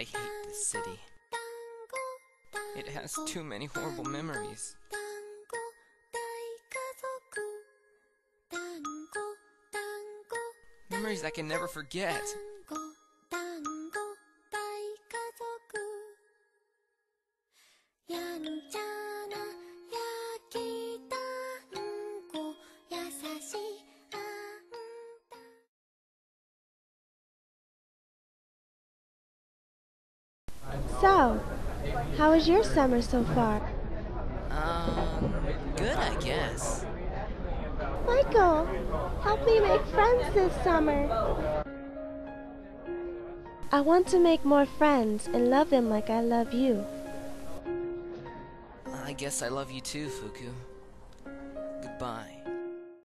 I hate this city. It has too many horrible memories. Memories I can never forget. So, how was your summer so far? Um, good, I guess. Michael, help me make friends this summer. I want to make more friends and love them like I love you. I guess I love you too, Fuku.